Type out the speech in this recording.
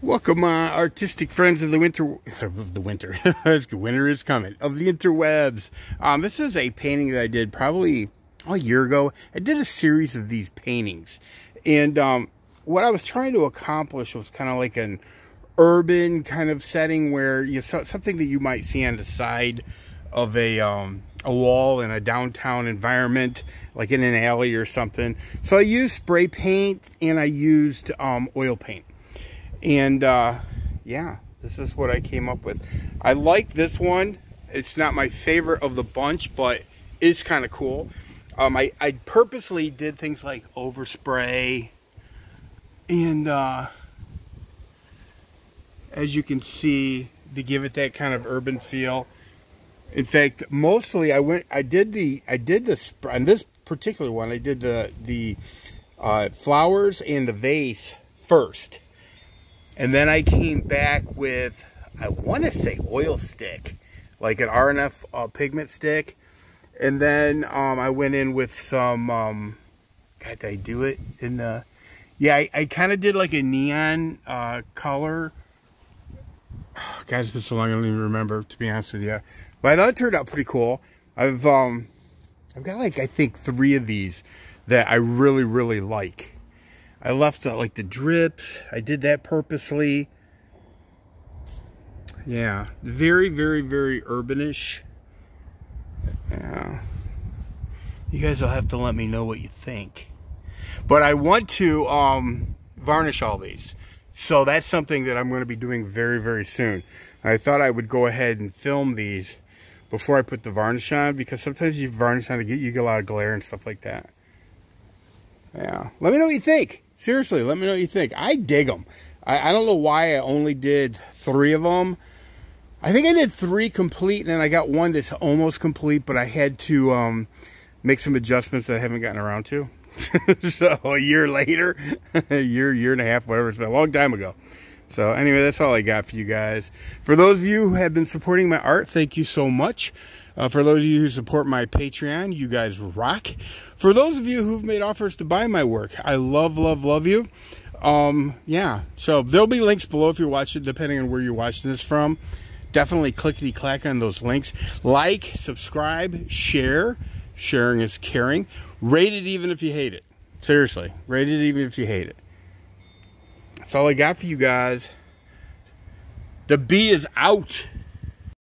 Welcome, uh, artistic friends of the winter, of the winter, winter is coming, of the interwebs. Um, this is a painting that I did probably a year ago. I did a series of these paintings. And um, what I was trying to accomplish was kind of like an urban kind of setting where you know, something that you might see on the side of a, um, a wall in a downtown environment, like in an alley or something. So I used spray paint and I used um, oil paint. And uh, yeah, this is what I came up with. I like this one. It's not my favorite of the bunch, but it's kind of cool. Um, I, I purposely did things like overspray and uh, as you can see to give it that kind of urban feel in fact mostly I went I did the I did this on this particular one I did the the uh, flowers and the vase first and then I came back with, I want to say oil stick, like an R&F uh, pigment stick. And then um, I went in with some, um, God, did I do it in the, yeah, I, I kind of did like a neon uh, color. Oh, God, it's been so long I don't even remember, to be honest with you. But I thought it turned out pretty cool. I've, um, I've got like, I think three of these that I really, really like. I left out like the drips. I did that purposely. Yeah, very, very, very urbanish. Yeah. You guys will have to let me know what you think. But I want to um, varnish all these. So that's something that I'm going to be doing very, very soon. I thought I would go ahead and film these before I put the varnish on because sometimes you varnish on to get you get a lot of glare and stuff like that. Yeah. Let me know what you think. Seriously, let me know what you think. I dig them. I, I don't know why I only did three of them. I think I did three complete, and then I got one that's almost complete, but I had to um, make some adjustments that I haven't gotten around to. so a year later, a year, year and a half, whatever, it's been a long time ago. So anyway, that's all I got for you guys. For those of you who have been supporting my art, thank you so much. Uh, for those of you who support my Patreon, you guys rock. For those of you who've made offers to buy my work, I love, love, love you. Um, yeah, so there'll be links below if you're watching, depending on where you're watching this from. Definitely clickety clack on those links. Like, subscribe, share. Sharing is caring. Rate it even if you hate it. Seriously, rate it even if you hate it. That's all I got for you guys. The bee is out.